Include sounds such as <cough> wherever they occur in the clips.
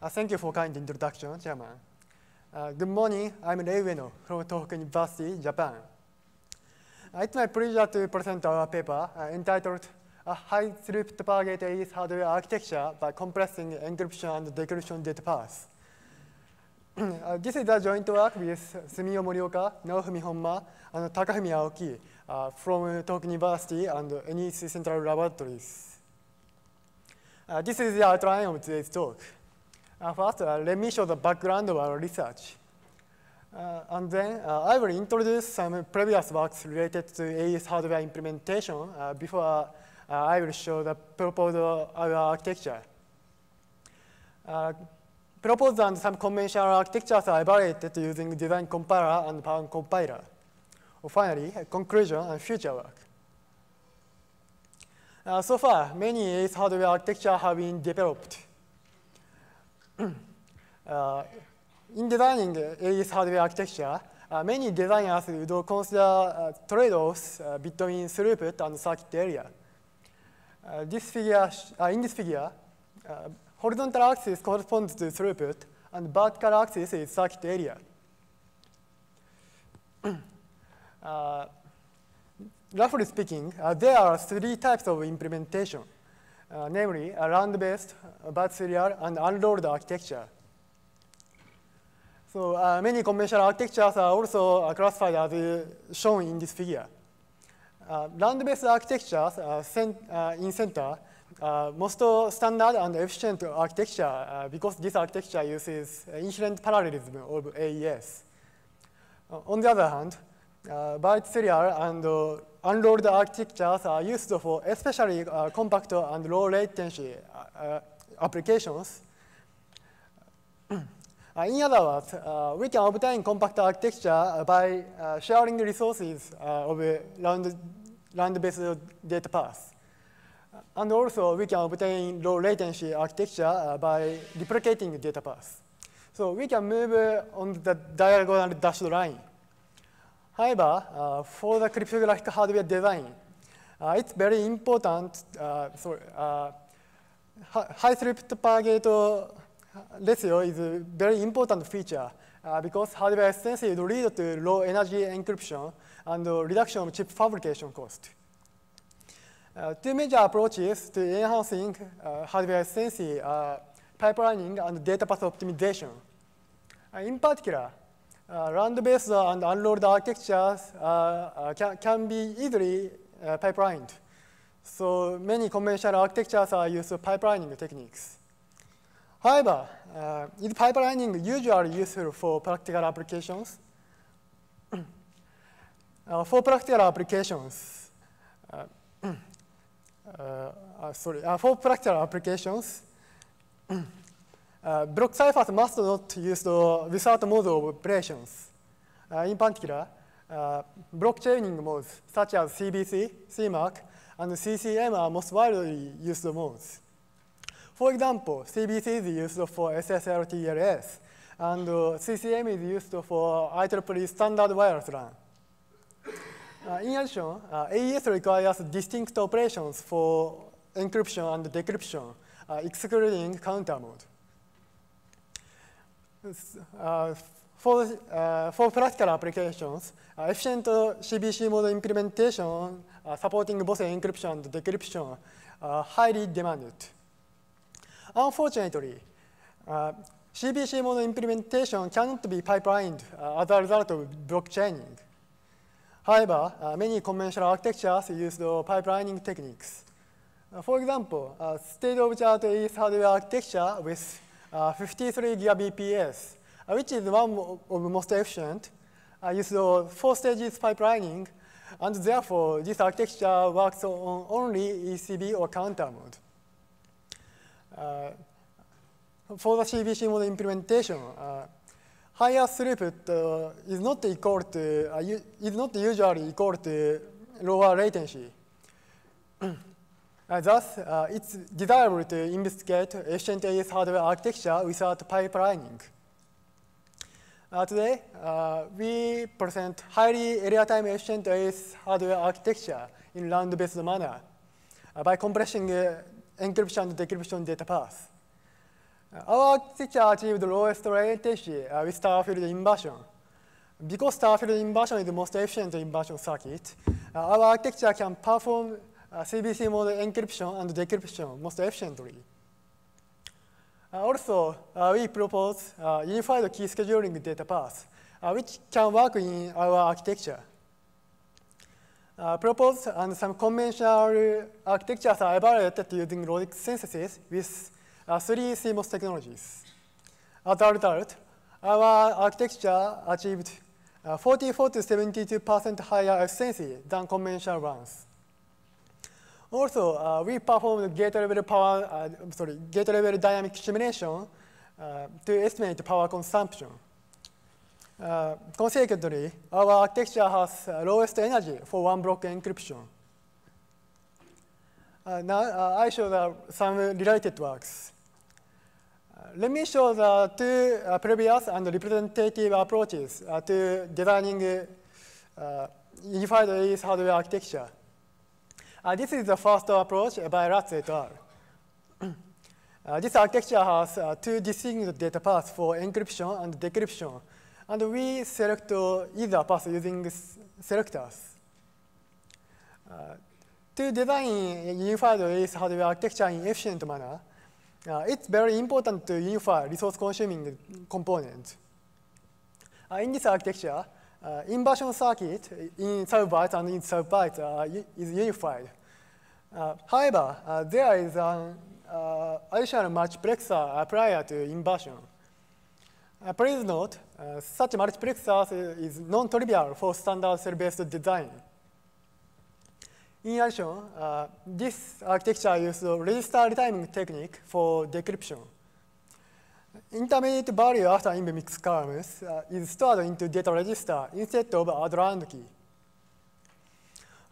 Uh, thank you for kind introduction, Chairman. Uh, good morning, I'm Rei Ueno from Tohoku University, Japan. Uh, it's my pleasure to present our paper uh, entitled a high throughput target AES hardware architecture by compressing encryption and decryption data paths. uh, this is a joint work with Sumio Morioka, Naofumi Homma, and Takafumi Aoki uh, from Tohoku University and NEC Central Laboratories. This is the outline of today's talk. Uh, first, uh, let me show the background of our research. Uh, and then I will introduce some previous works related to AES hardware implementation before I will show the proposed architecture. proposed and some conventional architectures are evaluated using design compiler and Power compiler. finally, conclusion and future work. Uh, so far, many AES hardware architectures have been developed. Uh, in designing AES hardware architecture, uh, many designers would consider uh, trade-offs uh, between throughput and circuit area. Uh, this figure, in this figure, horizontal axis corresponds to throughput, and vertical axis is circuit area. roughly speaking, uh, there are three types of implementation, uh, namely a round-based, byte serial, and unrolled architecture. So uh, many conventional architectures are also uh, classified as uh, shown in this figure. Uh, round-based architectures cent in center most standard and efficient architecture because this architecture uses inherent parallelism of AES. on the other hand, uh, byte serial and uh, unrolled architectures are used for especially uh, compact and low latency uh, applications. Uh, in other words, uh, we can obtain compact architecture by sharing resources of round, round-based data paths. And also, we can obtain low latency architecture by replicating data paths. So we can move on the diagonal dashed line. However, uh, for the cryptographic hardware design, uh, it's very important, uh, uh, high throughput per gate ratio is a very important feature uh, because hardware extension will lead to low energy encryption and reduction of chip fabrication cost. Uh, two major approaches to enhancing hardware efficiency are pipelining and data path optimization. In particular, uh, round-based and unrolled architectures uh, uh, can, can be easily pipelined. So many conventional architectures are used pipelining techniques. However, uh, is pipelining usually useful for practical applications? <coughs> uh, for practical applications, uh, <coughs> sorry, for practical applications, <coughs> uh, block ciphers must not use the without mode of operations. Uh, in particular, uh, block chaining modes such as CBC, CMAC, and CCM are most widely used modes. For example, CBC is used for SSL-TLS, and uh, CCM is used for IEEE standard wireless LAN. Uh, in addition, uh, AES requires distinct operations for encryption and decryption, uh, excluding counter mode. Uh, for, uh, for practical applications, uh, efficient CBC mode implementation supporting both encryption and decryption are highly demanded. Unfortunately, CBC mode implementation cannot be pipelined as a result of blockchaining. However, uh, many conventional architectures use the pipelining techniques. Uh, for example, uh, state-of-the-art hardware architecture with uh, 53 gigabps, uh, which is one of the most efficient, uh, uses four stages pipelining, and therefore this architecture works on only ECB or counter mode. Uh, for the CBC mode implementation, uh, higher throughput uh, is not equal to uh, is not usually equal to lower latency. <clears throat> Uh, thus, uh, it's desirable to investigate efficient AES hardware architecture without pipelining. Uh, today, uh, we present highly area-time efficient AES hardware architecture in round-based manner uh, by compressing uh, encryption and decryption data paths. Our architecture achieved the lowest latency uh, with tower field inversion. Because tower field inversion is the most efficient inversion circuit, uh, our architecture can perform uh, CBC mode encryption and decryption most efficiently. Uh, also, uh, we propose uh, unified key scheduling data path, which can work in our architecture. proposed and some conventional architectures are evaluated using logic synthesis with three CMOS technologies. As a result, our architecture achieved 44 to 72% higher efficiency than conventional ones. Also, uh, we performed gate level power, uh, sorry, gate level dynamic simulation uh, to estimate power consumption. Uh, consequently, our architecture has uh, lowest energy for one block encryption. Uh, now, I show the, some related works. let me show the two previous and representative approaches to designing unified AES hardware architecture. Uh, this is the first approach by Ratz et al. uh, this architecture has uh, two distinct data paths for encryption and decryption, and we select either path using selectors. Uh, to design unified AES hardware architecture in efficient manner, uh, it's very important to unify resource-consuming components. Uh, in this architecture, uh, inversion circuit in sub-bytes and in sub-bytes uh, is unified. Uh, however, uh, there is an uh, additional multiplexer prior to inversion. please note, such multiplexer is non-trivial for standard cell-based design. In addition, this architecture uses register retiming technique for decryption intermediate value after in mix columns uh, is stored into data register instead of add round key.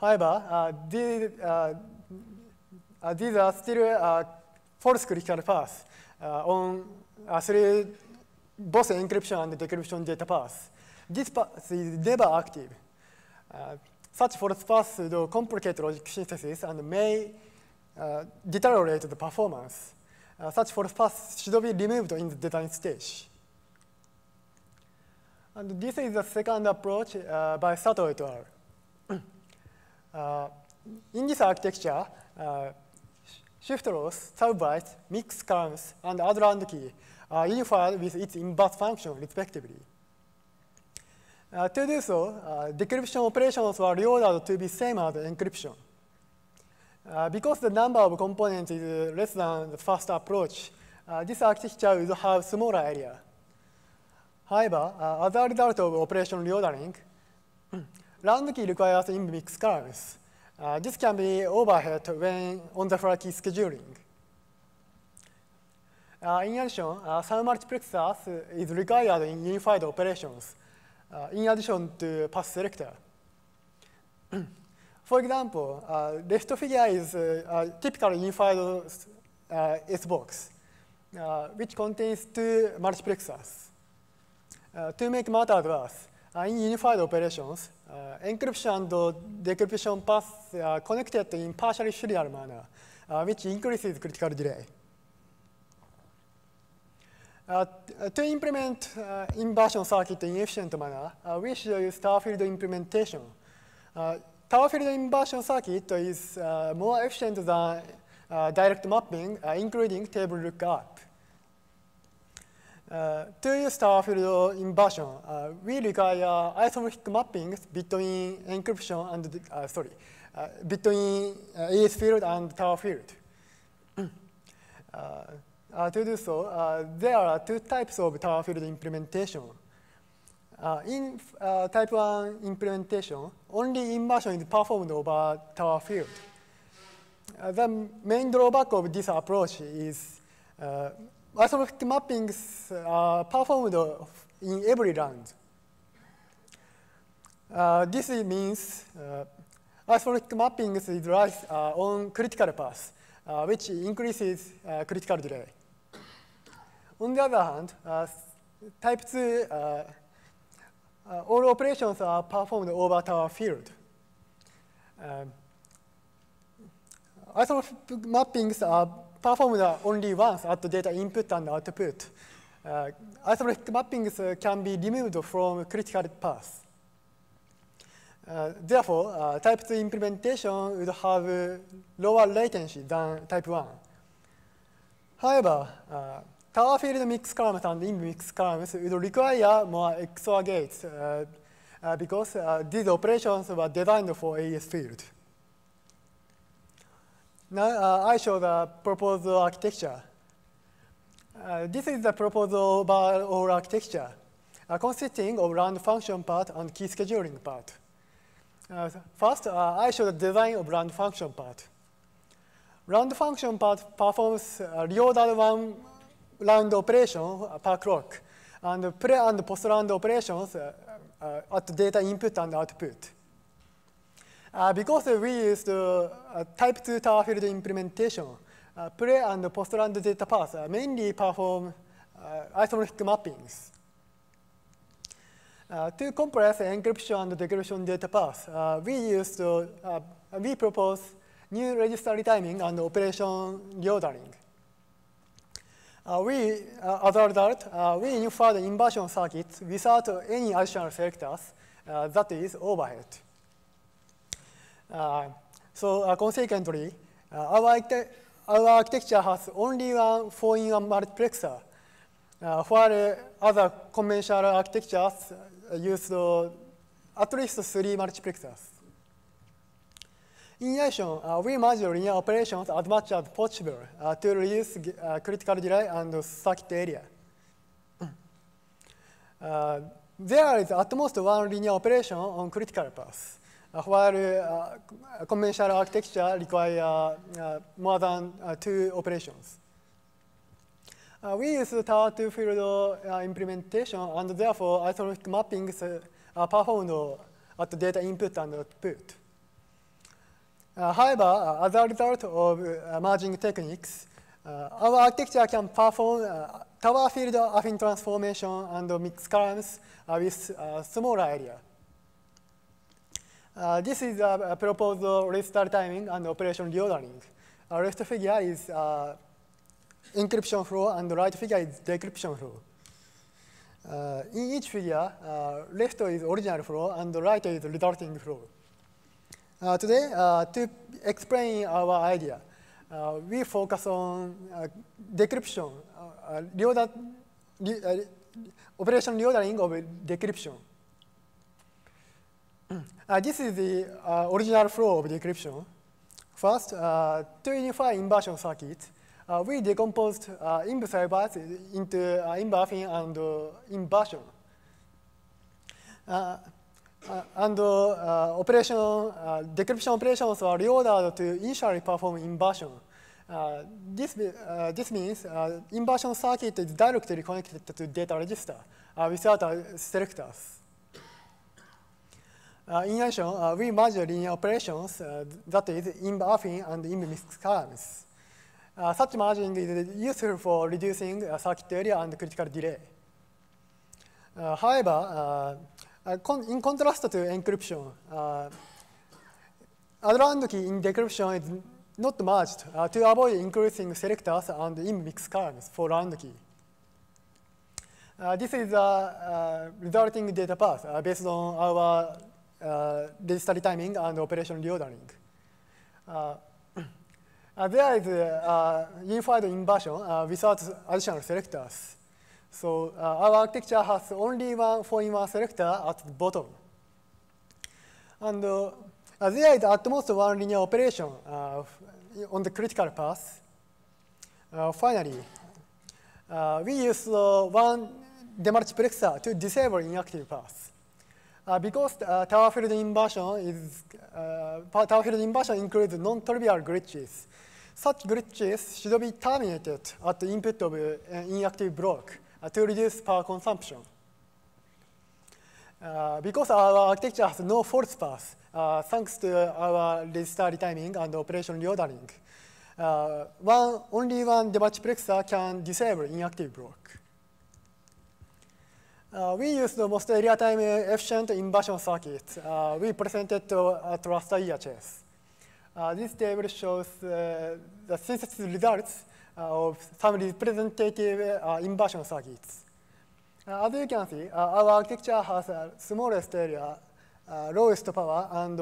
However, uh, these, uh, uh these are still uh, false critical paths uh, on three, both encryption and decryption data paths. This path is never active. such false paths do complicate logic synthesis and may deteriorate the performance uh, such false paths should be removed in the design stage. And this is the second approach uh, by Satoh et al. Uh, in this architecture, uh, shift rows, sub-bytes, mix columns, and round key are unified with its inverse function, respectively. Uh, to do so, uh, decryption operations were reordered to be same as encryption. Uh, because the number of components is less than the first approach, uh, this architecture will have smaller area. However, uh, as a result of operation reordering, <clears throat> round key requires in-mix columns. Uh, this can be overhead when on-the-fly scheduling. Uh, in addition, uh, some multiplexers is required in unified operations, in addition to path selector. <clears throat> For example, uh, left figure is uh, a typical unified uh, S-box, uh, which contains two multiplexers. Uh, to make matters worse, uh, in unified operations, encryption and decryption paths are connected in partially serial manner, which increases critical delay. Uh, to implement uh, inversion circuit in efficient manner, uh, we should use tower Starfield implementation. Tower field inversion circuit is more efficient than direct mapping, including table lookup. Uh, to use tower field inversion, uh, we require isomorphic mappings between encryption and, uh, sorry, between AES field and tower field. to do so, there are two types of tower field implementation. Uh, in uh, type 1 implementation, only inversion is performed over tower field. Uh, the main drawback of this approach is uh, mappings are performed in every round. Uh, this means uh, mappings is rise uh, on critical path, uh, which increases uh, critical delay. On the other hand, type 2 uh, all operations are performed over tower field. Um, isomorphic mappings are performed only once at the data input and output, uh, isometric mappings can be removed from critical path. Uh, therefore, uh, type 2 implementation would have lower latency than type 1. However, uh, tower field mix columns and in mix columns would require more XOR gates uh, uh, because uh, these operations were designed for AES field. Now I show the proposed architecture. this is the proposed overall architecture consisting of round function part and key scheduling part. Uh, first, uh, I show the design of round function part. Round function part performs uh, reordered one round operation per clock, and pre and post round operations uh, uh, at data input and output. Uh, because we used type 2 tower field implementation, pre and post round data paths mainly perform isometric mappings. Uh, to compress encryption and decryption data paths, uh, we used uh, we propose new register retiming and operation reordering. Uh, we, uh, as a result, uh, we unified the inversion circuits without any additional selectors. that is overhead. So consequently, our, our architecture has only one four-in-one multiplexer, while other conventional architectures use at least three multiplexers. In addition, uh, we merge linear operations as much as possible uh, to reduce uh, critical delay and circuit area. Uh, there is at most one linear operation on critical path. While uh, conventional architecture require more than two operations. Uh, we use tower two field uh, implementation and therefore isometric mappings uh, are performed at data input and output. Uh, however, uh, as a result of uh, merging techniques, our architecture can perform tower field affine transformation and mix columns with smaller area. This is a, a proposed restart timing and operation reordering. Our left figure is encryption flow and the right figure is decryption flow. Uh, in each figure, uh, left is original flow and the right is resulting flow. Uh, today, uh, to explain our idea, uh, we focus on uh, decryption, reorder, operation reordering of decryption. This is the original flow of decryption. First, to unify inversion circuit, uh, we decomposed uh, imb servers into uh, and uh, inversion. Uh, uh, and uh, operation, uh, decryption operations are reordered to initially perform inversion. Uh, this, uh, this means uh, inversion circuit is directly connected to data register uh, without uh, selectors. Uh, in addition, uh, we merge linear operations, uh, that is, imb affine and mix columns. Uh, such merging is useful for reducing uh, circuit area and critical delay. Uh, however, con in contrast to encryption, uh, round key in decryption is not merged to avoid increasing selectors and in-mix columns for round key. This is uh, resulting data path based on our digital timing and operation reordering. Uh, <clears throat> there is a unified inversion uh, without additional selectors. So uh, our architecture has only one four-in-one selector at the bottom. And uh, there is at most one linear operation uh, on the critical path. Uh, finally, we use one demultiplexer to disable inactive paths. Uh, because uh, tower field inversion is uh, tower field inversion includes non-trivial glitches. Such glitches should be terminated at the input of an inactive block uh, to reduce power consumption. Uh, because our architecture has no false path, uh, thanks to our register retiming and operation reordering, uh, one, only one demultiplexer can disable inactive block. Uh, we use the most area time efficient inversion circuit. Uh, we presented at last CHES. Uh, this table shows uh, the synthesis results uh, of some representative uh, inversion circuits. as you can see, our architecture has a smallest area, lowest power, and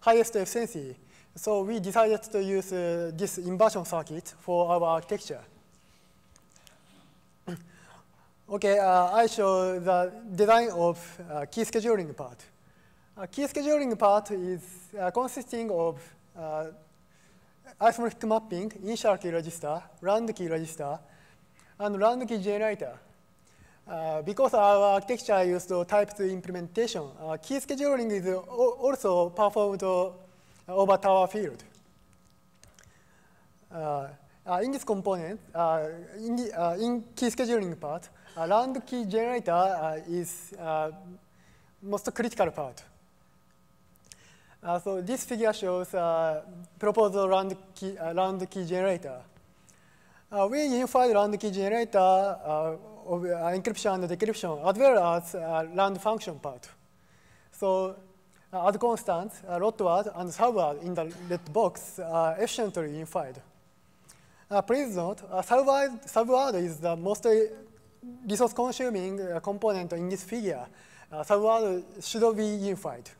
highest efficiency. So we decided to use this inversion circuit for our architecture. Okay, I show the design of key scheduling part. Uh, key scheduling part is uh, consisting of uh, isomorphic mapping, initial key register, round key register, and round key generator. Uh, because our architecture used type 2 implementation, uh, key scheduling is also performed over tower field. Uh, in this component, in, the, in, key scheduling part, round key generator is most critical part. Uh, so this figure shows uh, proposed round key, uh, round key generator. Uh, we unified round key generator uh, of uh, encryption and decryption as well as round function part. So as constant, uh, word and subword in the red box are efficiently unified. please note, uh, subword is the most resource consuming component in this figure. subword should be unified.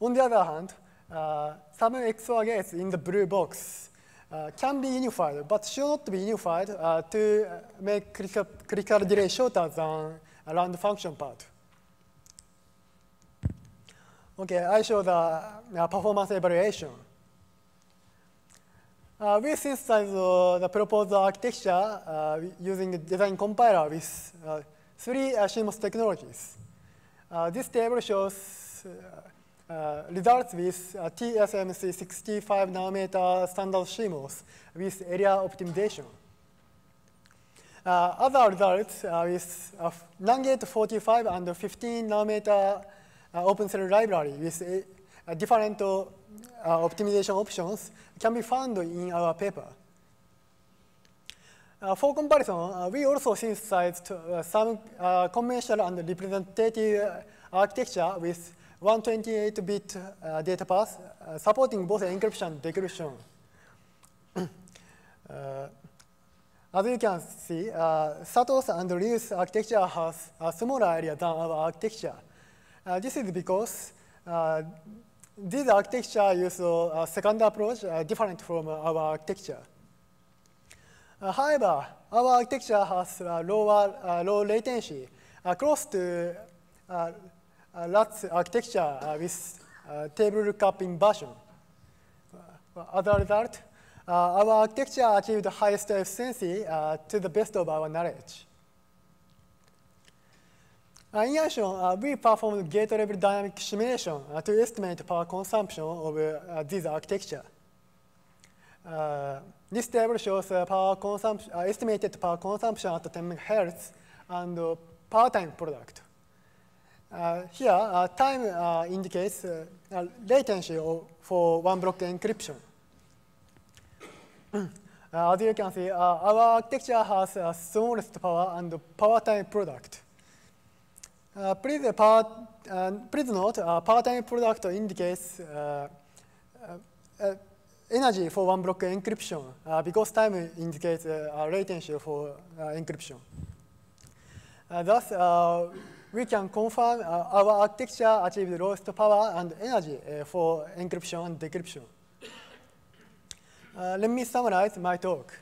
On the other hand, uh, some XOR gates in the blue box uh, can be unified, but should not be unified uh, to make critical, critical delay shorter than around function part. Okay, I show the uh, performance evaluation. Uh, we synthesize uh, the proposed architecture uh, using a design compiler with uh, three CMOS technologies. this table shows uh, results with uh, TSMC 65 nanometer standard CMOS with area optimization. Uh, other results uh, with uh, NanGate 45 and 15 nanometer uh, open cell library with uh, different optimization options can be found in our paper. for comparison, we also synthesized some conventional and representative architecture with 128-bit uh, data path uh, supporting both encryption and decryption. <coughs> uh, as you can see, uh, Satoh's and Ryu's architecture has a smaller area than our architecture. Uh, this is because uh, this architecture uses uh, a second approach uh, different from uh, our architecture. Uh, however, our architecture has lower low latency, close to uh, LUTs architecture uh, with uh, table lookup inversion. As a result, our architecture achieved the highest efficiency to the best of our knowledge. Uh, in addition, uh, we performed gate-level dynamic simulation uh, to estimate power consumption of this architecture. this table shows power consumption, estimated power consumption at 10 MHz and power time product. Uh, here, uh, time uh, indicates latency for one block encryption. <clears throat> as you can see, our architecture has a smallest power and power time product. Uh, please, power, uh, please note, uh, power time product indicates energy for one block encryption because time indicates latency for encryption. thus, we can confirm uh, our architecture achieved lowest power and energy uh, for encryption and decryption. Uh, let me summarize my talk.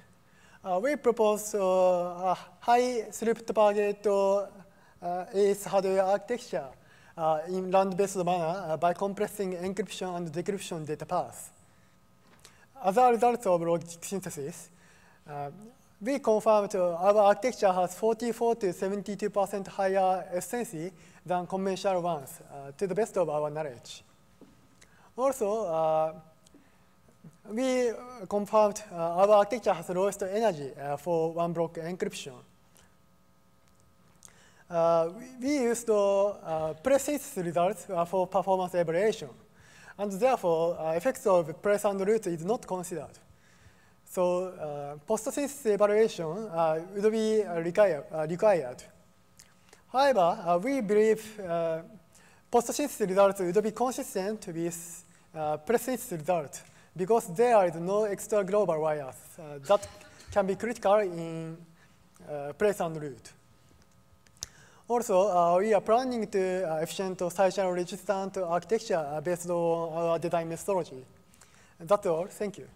we propose a high throughput target AES hardware architecture in round-based manner by compressing encryption and decryption data paths. As a result of logic synthesis, uh, we confirmed our architecture has 44 to 72% higher efficiency than conventional ones, uh, to the best of our knowledge. Also, uh, we confirmed uh, our architecture has lowest energy uh, for one block encryption. Uh, we used uh, precise results for performance evaluation, and therefore effects of place and route is not considered. So uh, post-synthesis evaluation uh, would be require, uh, required. However, uh, we believe uh, post-synthesis results would be consistent with uh, precise result because there is no extra global wires uh, that can be critical in uh, place and route. Also, uh, we are planning to uh, efficient side-channel resistant architecture based on our design methodology. That's all. Thank you.